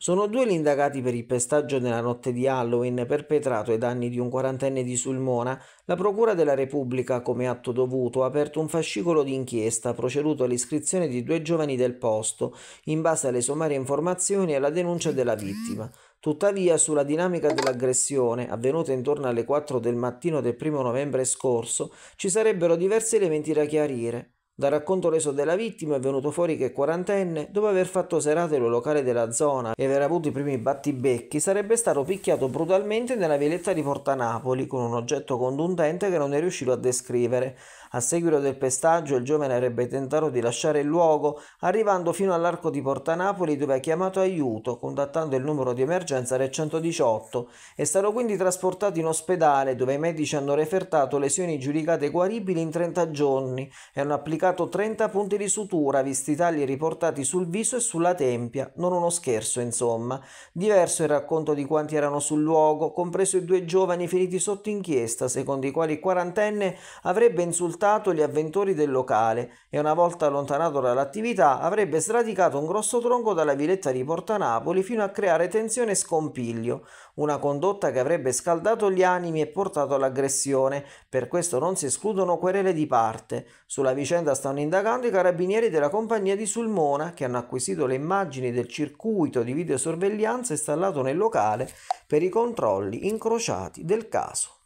Sono due gli indagati per il pestaggio nella notte di Halloween perpetrato ai danni di un quarantenne di Sulmona. La Procura della Repubblica, come atto dovuto, ha aperto un fascicolo di inchiesta, proceduto all'iscrizione di due giovani del posto, in base alle sommarie informazioni e alla denuncia della vittima. Tuttavia, sulla dinamica dell'aggressione, avvenuta intorno alle 4 del mattino del primo novembre scorso, ci sarebbero diversi elementi da chiarire. Dal racconto reso della vittima è venuto fuori che quarantenne, dopo aver fatto serate nel locale della zona e aver avuto i primi battibecchi, sarebbe stato picchiato brutalmente nella violetta di Porta Napoli con un oggetto conduntente che non è riuscito a descrivere. A seguito del pestaggio il giovane avrebbe tentato di lasciare il luogo, arrivando fino all'arco di Porta Napoli dove ha chiamato aiuto, contattando il numero di emergenza del 118. È stato quindi trasportato in ospedale dove i medici hanno refertato lesioni giudicate guaribili in 30 giorni e hanno applicato 30 punti di sutura, visti i tagli riportati sul viso e sulla tempia. Non uno scherzo, insomma. Diverso il racconto di quanti erano sul luogo, compreso i due giovani feriti sotto inchiesta, secondo i quali il quarantenne avrebbe insultato gli avventori del locale e una volta allontanato dall'attività avrebbe sradicato un grosso tronco dalla viletta di Porta Napoli fino a creare tensione e scompiglio, una condotta che avrebbe scaldato gli animi e portato all'aggressione. Per questo non si escludono querele di parte. Sulla vicenda stanno indagando i carabinieri della compagnia di Sulmona che hanno acquisito le immagini del circuito di videosorveglianza installato nel locale per i controlli incrociati del caso.